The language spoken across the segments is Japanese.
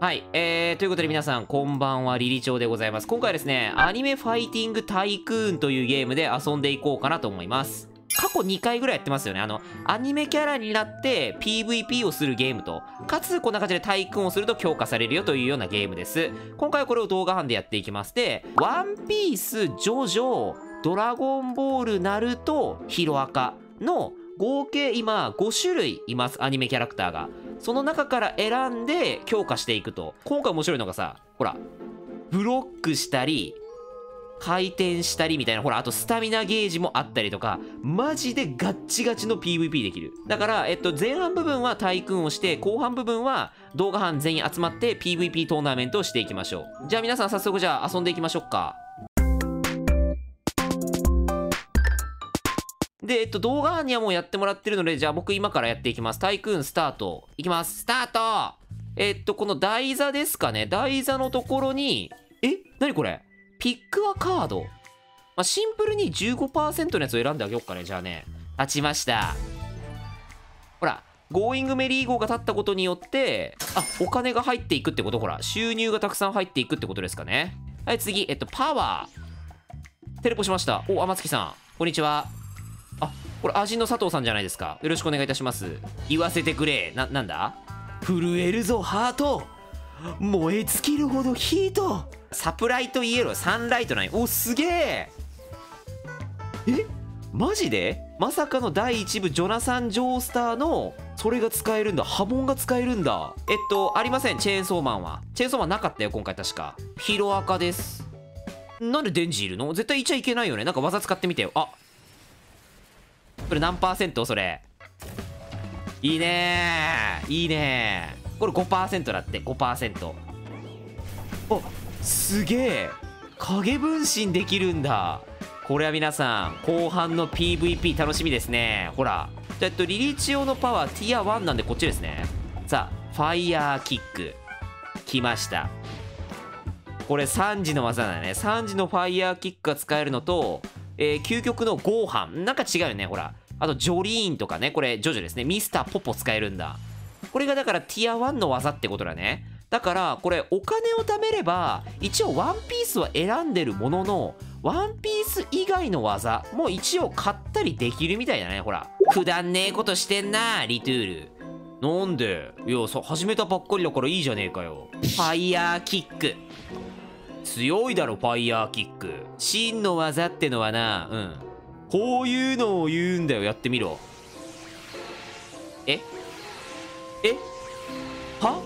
はい、えー、ということで皆さん、こんばんは、リリチョウでございます。今回ですね、アニメファイティングタイクーンというゲームで遊んでいこうかなと思います。過去2回ぐらいやってますよね。あの、アニメキャラになって PVP をするゲームと、かつこんな感じでタイクーンをすると強化されるよというようなゲームです。今回はこれを動画版でやっていきます。で、ワンピース、ジョジョ、ドラゴンボール、ナルト、ヒロアカの合計今5種類います、アニメキャラクターが。その中から選んで強化していくと。今回面白いのがさ、ほら、ブロックしたり、回転したりみたいな、ほら、あとスタミナゲージもあったりとか、マジでガッチガチの PVP できる。だから、えっと、前半部分はタイクーンをして、後半部分は動画班全員集まって PVP トーナメントをしていきましょう。じゃあ皆さん早速じゃあ遊んでいきましょうか。で、えっと、動画にはもうやってもらってるので、じゃあ僕今からやっていきます。タイクーンスタート。いきます。スタートえっと、この台座ですかね。台座のところに、え？何これ？ Pick a card。まあ、シンプルに15%のやつを選んであげようかね。じゃあね。立ちました。ほら、ゴーイングメリーゴーが立ったことによって、あ、お金が入っていくってこと？ほら、収入がたくさん入っていくってことですかね。はい、次、えっと、パワー。テレポしました。お、天月さん。こんにちは。あ、これ、アジンの佐藤さんじゃないですか。よろしくお願いいたします。言わせてくれ。な、なんだ？震えるぞ、ハート。燃え尽きるほどヒート。サプライトイエロー、サンライトナイン。お、すげえ。え？マジで？まさかの第1部ジョナサン・ジョースターのそれが使えるんだ。波紋が使えるんだ。えっとありません。チェーンソーマンは。チェーンソーマンなかったよ今回確か。ヒロアカです。なんでデンジいるの？絶対いちゃいけないよね。なんか技使ってみてよ。あこれ何パーセント？それ。いいねいいねこれ5%だって。5%おすげえ影分身できるんだ。これは皆さん後半の PVP 楽しみですね。ほら。じゃあえっとリリチオのパワーティア1なんでこっちですね。さあファイヤーキック。来ました。これ3時の技だね。3時のファイヤーキックが使えるのと、えー究極のゴーハン。なんか違うよねほら。あとジョリーンとかねこれジョジョですね。ミスターポポ使えるんだ。これがだからティア1の技ってことだね。だからこれお金を貯めれば一応ワンピースは選んでるもののワンピース以外の技も一応買ったりできるみたいだね。ほらくだんねえことしてんなリトゥール。なんで？いやさ始めたばっかりだからいいじゃねえかよ。ファイヤーキック。強いだろファイヤーキック。真の技ってのはな。うん。こういうのを言うんだよ。やってみろ。え？え？は？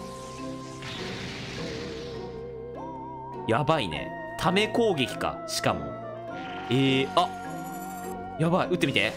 やばいね。ため攻撃かしかも。えー、あ。やばい。撃ってみて。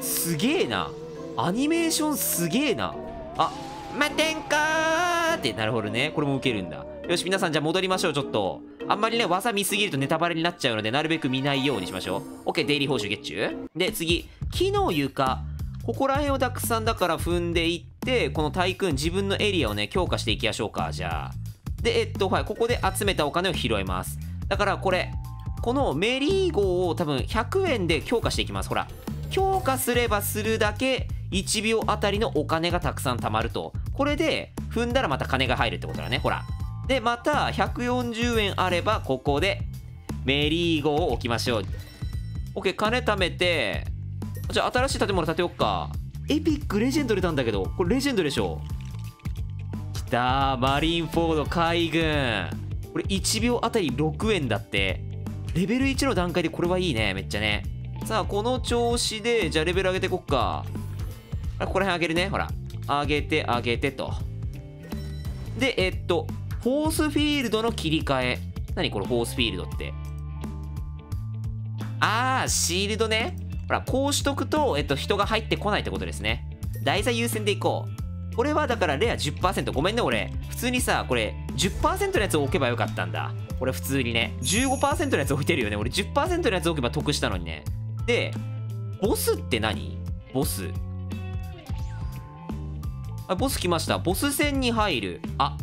すげえな。アニメーションすげえな。あ待てんかーって。なるほどね。これも受けるんだ。よし皆さんじゃあ戻りましょうちょっと。あんまりね技見すぎるとネタバレになっちゃうのでなるべく見ないようにしましょう。OK デイリー報酬月中で次。木の床。ここら辺をたくさんだから踏んでいってこのタイクーン自分のエリアをね強化していきましょうか。じゃあ。でえっとはいここで集めたお金を拾えます。だからこれ。このメリー号を多分100円で強化していきます。ほら。強化すればするだけ1秒あたりのお金がたくさん貯まると。これで踏んだらまた金が入るってことだね。ほら。でまた140円あればここでメリー号を置きましょう。OK 金貯めてじゃあ新しい建物建てよっか。エピックレジェンド出たんだけどこれレジェンドでしょきたーマリンフォード海軍。これ1秒あたり6円だって。レベル1の段階でこれはいいねめっちゃね。さあこの調子でじゃあレベル上げてこっか。ここら辺上げるね。ほら。上げて上げてと。でえっとフォースフィールドの切り替え。何これフォースフィールドって？あーシールドね。ほらこうしとくと、えっと、人が入ってこないってことですね。台座優先でいこう。これはだからレア10%ごめんね俺。普通にさこれ10%のやつを置けばよかったんだ。俺普通にね。15%のやつ置いてるよね。俺10%のやつ置けば得したのにね。でボスって何？ボス。あボス来ました。ボス戦に入る。あ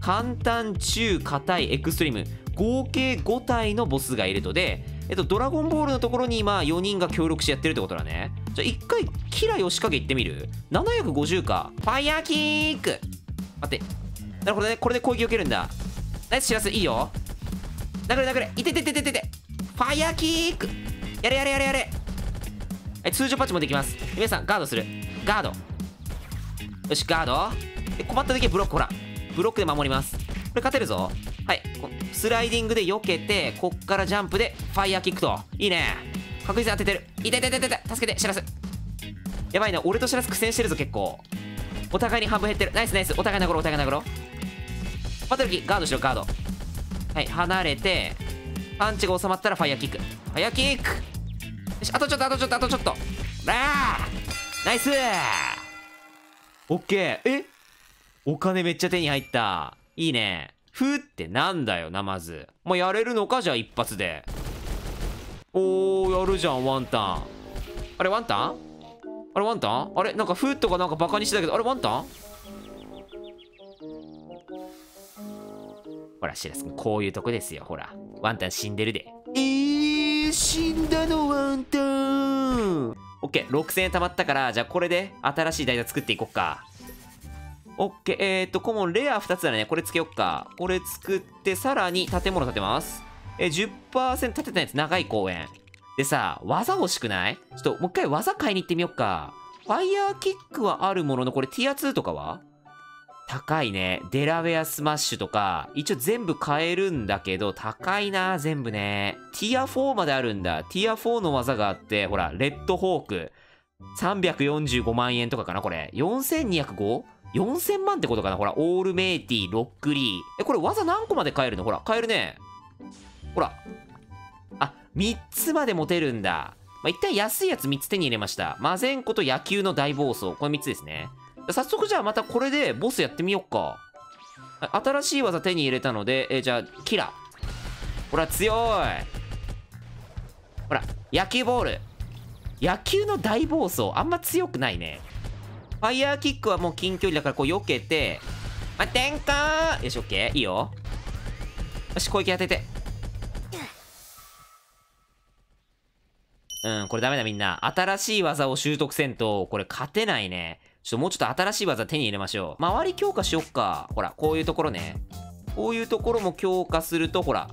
簡単中硬いエクストリーム合計5体のボスがいるとでえっとドラゴンボールのところに今4人が協力してやってるってことだね。じゃあ一回キラヨシカゲ行ってみる？750か。ファイヤーキック。待って。なるほどね。これで攻撃を受けるんだ。ナイスしらすいいよ。殴れ殴れ。いてててててて。ファイヤーキック。やれやれやれやれ。はい通常パッチもできます。皆さんガードする。ガード。よしガード。で困った時はブロックほら。ブロックで守ります。これ勝てるぞ。はい。スライディングで避けてこっからジャンプでファイヤーキックと。いいね。確実に当ててる。痛いててててて助けてしらす。やばいな。俺としらす苦戦してるぞ結構。お互いに半分減ってる。ナイスナイス。お互い殴ろうお互い殴ろう。待ってる時ガードしろガード。はい。離れてパンチが収まったらファイヤーキック。ファイヤーキック。よしあとちょっとあとちょっとあとちょっと。ラーナイス。オッケー。え？お金めっちゃ手に入った。いいね。ふーってなんだよなまず。まあ、やれるのかじゃあ一発で。おーやるじゃんワンタン。あれワンタン？あれワンタン？あれなんかフーとかなんかバカにしてたけどあれワンタン？ほらシラス君こういうとこですよ。ほらワンタン死んでるで。えー、死んだのワンタン。オッケー6000円貯まったからじゃあこれで新しい台座作っていこっか。オッケーえー、っとコモンレア2つだねこれつけよっかこれ作ってさらに建物建てますえー、10%建てたやつ長い公園でさ技欲しくない？ちょっともう一回技買いに行ってみよっかファイヤーキックはあるもののこれティア2とかは？高いね。デラウェアスマッシュとか、一応全部買えるんだけど、高いな、全部ね。ティア4まであるんだ。ティア4の技があって、ほら、レッドホーク。345万円とかかな、これ。4205? 4000万ってことかな？ほら、オールメイティ、ロックリー。え、これ技何個まで買えるの？ほら、買えるね。ほら。あ、3つまで持てるんだ。まあ、一旦安いやつ3つ手に入れました。マゼンコと野球の大暴走。これ3つですね。早速じゃあまたこれでボスやってみよっか。新しい技手に入れたので、えじゃあ、キラ。ほら、強い。ほら、野球ボール。野球の大暴走、あんま強くないね。ファイヤーキックはもう近距離だからこう避けて、まあ、転換よし、オッケー。いいよ。よし、攻撃当てて。うん、これダメだみんな。新しい技を習得せんと、これ勝てないね。ちょっともうちょっと新しい技手に入れましょう。周り強化しよっか。ほら、こういうところね。こういうところも強化すると、ほら、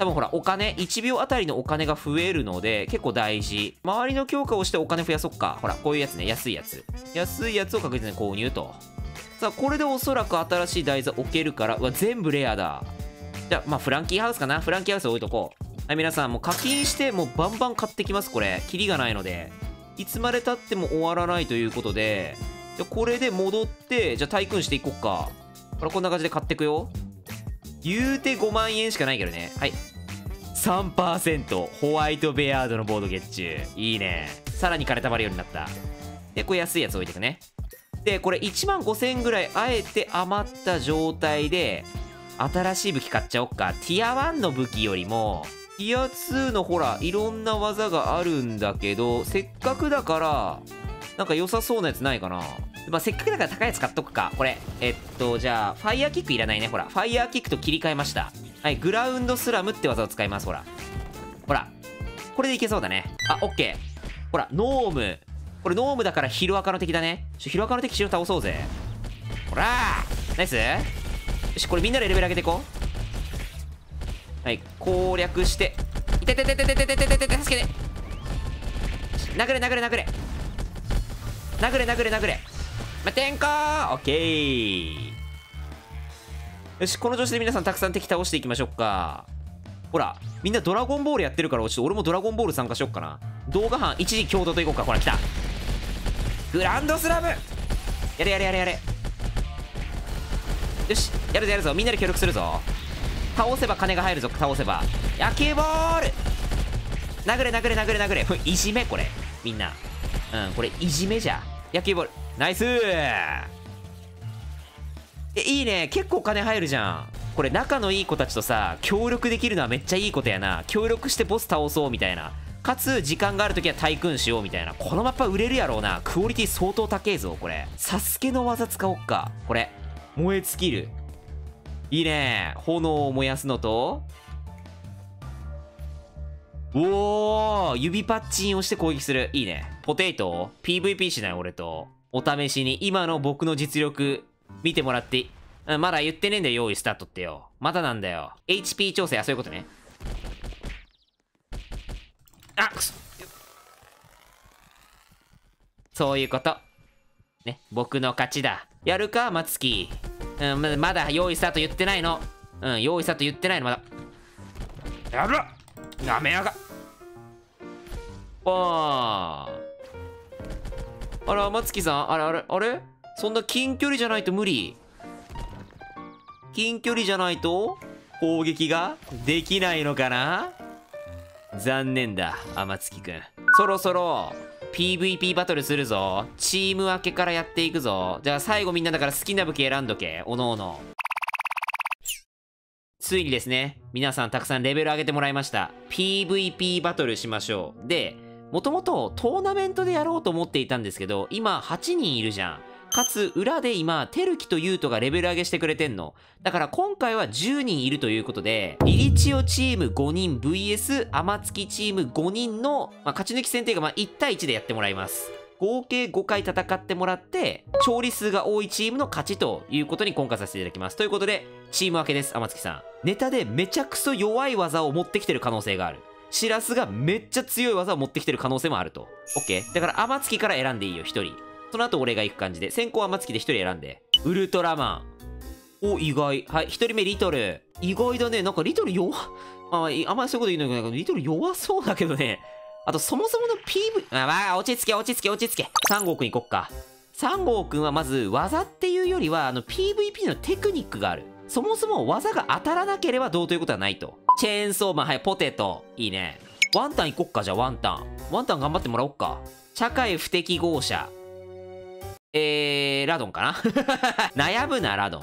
多分ほら、お金、1秒あたりのお金が増えるので、結構大事。周りの強化をしてお金増やそっか。ほら、こういうやつね、安いやつ。安いやつを確実に購入と。さあ、これでおそらく新しい台座置けるから、うわ、全部レアだ。じゃあ、まあ、フランキーハウスかな。フランキーハウス置いとこう。はい、皆さん、もう課金して、もうバンバン買ってきます、これ。キリがないので。いつまで経っても終わらないということで、じゃこれで戻ってじゃあタイクーンしていこっかこれこんな感じで買ってくよ言うて5万円しかないけどねはい3%ホワイトベアードのボードゲッチュいいね。さらに金たまるようになった。でこれ安いやつ置いてくね。でこれ1万5000円ぐらいあえて余った状態で新しい武器買っちゃおっか。ティア1の武器よりもティア2のほらいろんな技があるんだけどせっかくだからなんか良さそうなやつないかな？まあ、せっかくだから高いやつ買っとくか。これ。えっと、じゃあ、ファイヤーキックいらないね。ほら。ファイヤーキックと切り替えました。はい。グラウンドスラムって技を使います。ほら。ほら。これでいけそうだね。あ、オッケー。ほら、ノーム。これノームだからヒロアカの敵だね。ちょ、ヒロアカの敵白倒そうぜ。ほらナイスよし、これみんなでレベル上げていこう。はい。攻略して。いててててててててててて助けて。殴れ殴れ殴れ。殴れ殴れ殴れ。まてんこーオッケーよし、この調子で皆さんたくさん敵倒していきましょうか。ほら、みんなドラゴンボールやってるから、ちょっと俺もドラゴンボール参加しよっかな。動画班、一時共同といこうか。ほら、来た。グランドスラムやれやれやれやれ。よし、やるぞやるぞ。みんなで協力するぞ。倒せば金が入るぞ、倒せば。野球ボール殴れ殴れ殴れ殴れ。いじめこれ。みんな。うん、これいじめじゃ。野球ボール。ナイスえ、いいね。結構お金入るじゃん。これ仲のいい子たちとさ、協力できるのはめっちゃいいことやな。協力してボス倒そうみたいな。かつ、時間があるときは対空しようみたいな。このマップ売れるやろうな。クオリティ相当高えぞ、これ。サスケの技使おっか。これ。燃え尽きる。いいね。炎を燃やすのと、おー指パッチンをして攻撃する。いいね。ポテイト ?PVP しない俺と。お試しに今の僕の実力見てもらってまだ言ってねえんだよ、用意スタートってよ。まだなんだよ。HP 調整、あ、そういうことね。あ、くそ。そういうこと。ね、僕の勝ちだ。やるか、松木。うん、ままだ用意スタート言ってないの。うん、用意スタート言ってないの、まだ。やるなめやが。わあ。あら、松木さん、あれあれ、あれ？そんな近距離じゃないと無理？近距離じゃないと攻撃ができないのかな？残念だ、天月くん。そろそろ PVP バトルするぞ。チーム分けからやっていくぞ。じゃあ最後みんなだから好きな武器選んどけ。おのおの。ついにですね、皆さんたくさんレベル上げてもらいました。PVP バトルしましょう。で、もともとトーナメントでやろうと思っていたんですけど、今8人いるじゃん。かつ、裏で今、テルキとユウトがレベル上げしてくれてんの。だから今回は10人いるということで、リリチオチーム5人 VS アマツキチーム5人の、まあ、勝ち抜き戦っていうか、まあ、1対1でやってもらいます。合計5回戦ってもらって、勝利数が多いチームの勝ちということに今回させていただきます。ということで、チーム分けです、天月さん。ネタでめちゃくそ弱い技を持ってきてる可能性がある。シラスがめっちゃ強い技を持ってきてる可能性もあると。OK? だから、天月から選んでいいよ、1人。その後俺が行く感じで、先行天月で1人選んで。ウルトラマン。お、意外。はい、1人目リトル。意外だね。なんかリトル弱、まあ、あんまりそういうこと言うのないけど、リトル弱そうだけどね。あと、そもそもの PV、あ、まあ、落ち着け、落ち着け、落ち着け。3号くん行こっか。3号くんはまず、技っていうよりは、あの、PVP のテクニックがある。そもそも技が当たらなければどうということはないと。チェーンソーマン、はい、ポテト。いいね。ワンタン行こっか、じゃあワンタン。ワンタン頑張ってもらおっか。社会不適合者。えー、ラドンかな？悩むな、ラドン。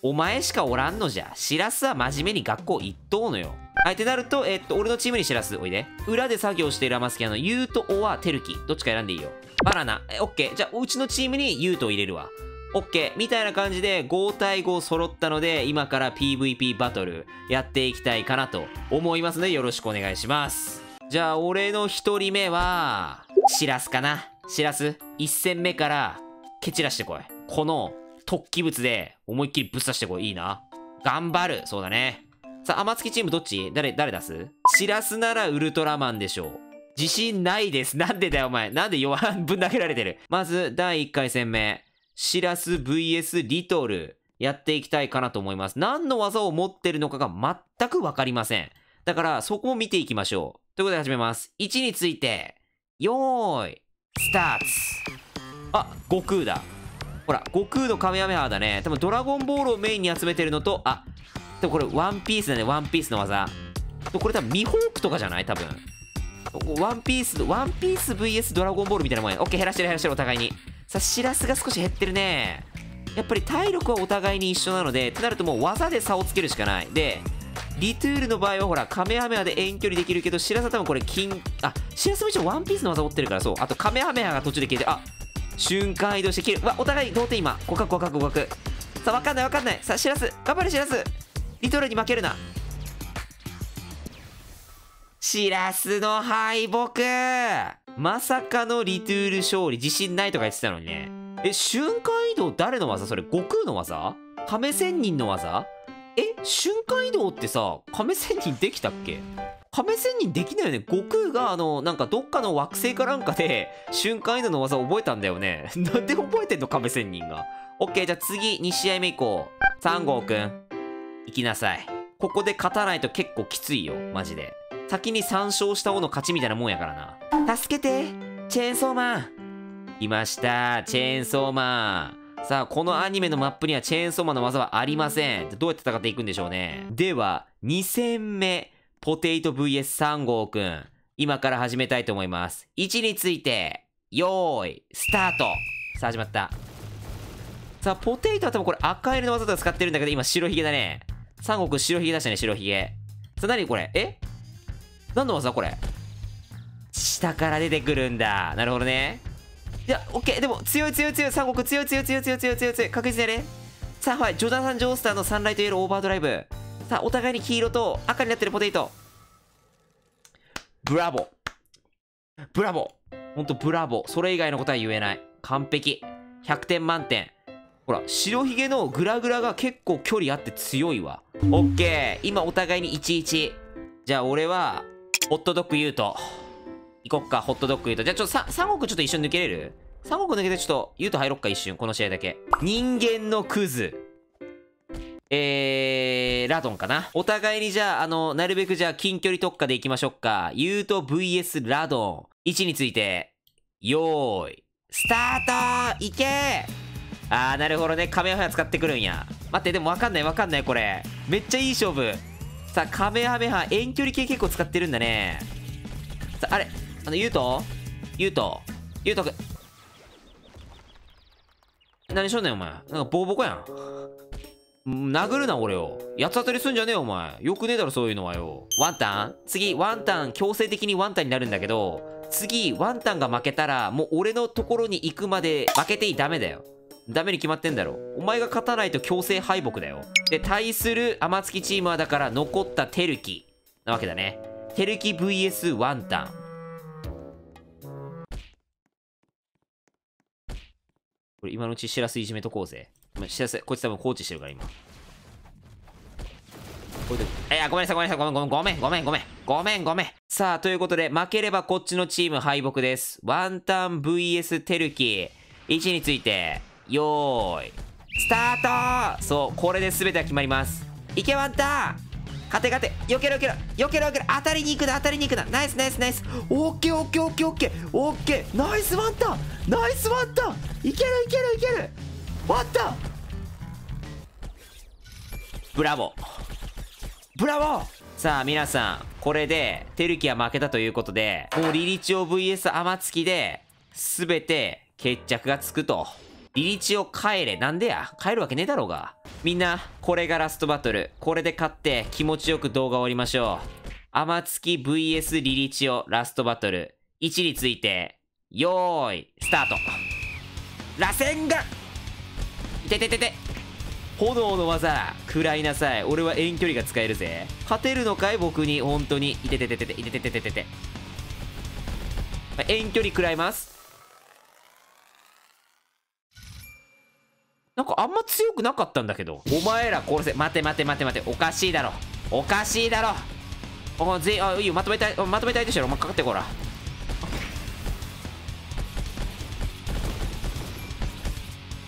お前しかおらんのじゃ。シラスは真面目に学校行っとうのよ。はい、ってなると、えっと、俺のチームにシラス、おいで。裏で作業しているアマスキアのユート・オア・テルキ。どっちか選んでいいよ。バナナ。え、オッケー。じゃあ、うちのチームにユートを入れるわ。オッケー。みたいな感じで5対5揃ったので、今から PVP バトルやっていきたいかなと思いますので、よろしくお願いします。じゃあ、俺の1人目は、シラスかな。シラス、1戦目から蹴散らしてこい。この突起物で思いっきりぶっ刺してこい。いいな。頑張る。そうだね。さあ、天月チームどっち？誰、誰出す？シラスならウルトラマンでしょう。自信ないです。なんでだよ、お前。なんで弱ぶん投げられてる？まず、第1回戦目。シラス VS リトル。やっていきたいかなと思います。何の技を持ってるのかが全くわかりません。だから、そこも見ていきましょう。ということで始めます。1について、よーい、スターツ。あ、悟空だ。ほら、悟空のカメハメハだね。多分ドラゴンボールをメインに集めてるのと、あ、でもこれワンピースだね、ワンピースの技。これ多分ミホークとかじゃない？多分。ワンピース、ワンピース VS ドラゴンボールみたいなもんや。オッケー、減らしてる減らしてる、お互いに。さあ、シラスが少し減ってるね。やっぱり体力はお互いに一緒なので、ってなるともう技で差をつけるしかない。で、リトゥールの場合はほら、カメハメハで遠距離できるけど、シラスは多分これ金、あ、シラスも一応ワンピースの技を持ってるからそう。あとカメハメハが途中で消えて、あ、瞬間移動して切る。わ、お互い同点今。互角互角互角。さあ、わかんないわかんない。さあ、シラス、頑張れシラス。リトルに負けるな。シラスの敗北まさかのリトゥール勝利。自信ないとか言ってたのにね。え、瞬間移動誰の技？それ悟空の技？亀仙人の技？え、瞬間移動ってさ、亀仙人できたっけ？亀仙人できないよね。悟空があの、なんかどっかの惑星かなんかで瞬間移動の技覚えたんだよね。なんで覚えてんの？亀仙人が。オッケー、じゃあ次、2試合目以降。3号くん、行きなさい。ここで勝たないと結構きついよ、マジで。先に3勝した方の勝ちみたいなもんやからな。助けてチェーンソーマンいました、チェーンソーマン。さあ、このアニメのマップにはチェーンソーマンの技はありません。どうやって戦っていくんでしょうね。では、2戦目、ポテイト VS3 号くん。今から始めたいと思います。位置について、よーい、スタートさあ、始まった。さあ、ポテイトは多分これ赤色の技とか使ってるんだけど、今白ひげだね。三国白ひげ出したね、白ひげ。さあ、何これ？え？何の技これ？下から出てくるんだ。なるほどね。いや、オッケー。でも、強い強い強い。三国強い強い強い強い強い強い強い。確実だね。さあ、はい。ジョナサン・ジョースターのサンライトイエローオーバードライブ。さあ、お互いに黄色と赤になってるポテイト。ブラボ。ブラボ。ほんとブラボ。それ以外のことは言えない。完璧。100点満点。ほら白ひげのグラグラが結構距離あって強いわオッケー今お互いに11じゃあ俺はホットドッグ言うと行こっかホットドッグ言うとじゃあちょっと三国ちょっと一緒に抜けれる？三国抜けてちょっと言うと入ろっか一瞬この試合だけ人間のクズえー、ラドンかな。お互いにじゃあ、あの、なるべくじゃあ、近距離特化でいきましょうか。ユート VS ラドン。位置について、よーい、スタートいけあー、なるほどね。カメハメハ使ってくるんや。待って、でもわかんないわかんない、これ。めっちゃいい勝負。さあ、カメハメハ、遠距離系結構使ってるんだね。さあ、あれ、あの、ユート？ユート？ユートく何しょんねん、お前。なんかボーボコやん。殴るな俺を。八つ当たりすんじゃねえよお前。よくねえだろそういうのはよ。ワンタン？次、ワンタン、強制的にワンタンになるんだけど、次、ワンタンが負けたら、もう俺のところに行くまで負けていいダメだよ。ダメに決まってんだろ。お前が勝たないと強制敗北だよ。で、対する天月チームはだから残ったテルキなわけだね。テルキ VS ワンタン。これ今のうちしらすいじめとこうぜ。しらす、こいつ多分コーチしてるから今。いや、ごめんなさい、ごめんなさい、ごめん、ごめん、ごめん、ごめん、ごめん、ごめん、ごめん。さあ、ということで、負ければこっちのチーム敗北です。ワンタン VS テルキ。位置について、よーい、スタートそう、これで全ては決まります。いけ、ワンタン。勝て勝て。よけろよけろよけろよけろ当たりに行くな当たりに行くな。ナイスナイスナイス。オッケーオッケーオッケーオッケー。オッケー。ナイスワンタン。ナイスワンタン。いけるいけるいける。ワンタン。ブラボー。ブラボー。さあ皆さん、これで、テルキは負けたということで、もうリリチオ VS 天月で、すべて決着がつくと。リリチオ帰れ。なんでや？帰るわけねえだろうが。みんな、これがラストバトル。これで勝って気持ちよく動画終わりましょう。天月 VS リリチオラストバトル。位置について、よーい、スタート。螺旋がいてててて炎の技食らいなさい俺は遠距離が使えるぜ勝てるのかい？僕に本当にいててててててててててて遠距離食らいますなんかあんま強くなかったんだけどお前ら殺せ待て待て待て待ておかしいだろおかしいだろお全員あいいよまとめたいまとめたいでしょお前かかってこら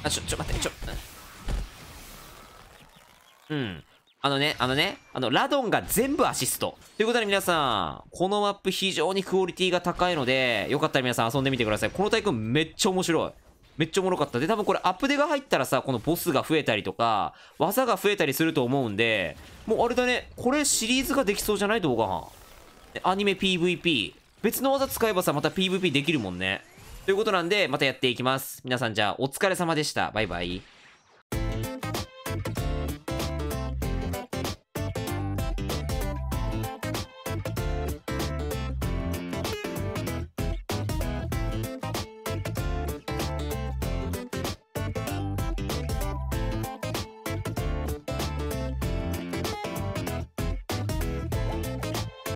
あちょちょ待ってちょうん。あのね、あのね、あの、ラドンが全部アシスト。ということで皆さん、このマップ非常にクオリティが高いので、よかったら皆さん遊んでみてください。このタイクめっちゃ面白い。めっちゃおもろかった。で、多分これアップデが入ったらさ、このボスが増えたりとか、技が増えたりすると思うんで、もうあれだね、これシリーズができそうじゃない動画アニメ PVP。別の技使えばさ、また PVP できるもんね。ということなんで、またやっていきます。皆さんじゃあ、お疲れ様でした。バイバイ。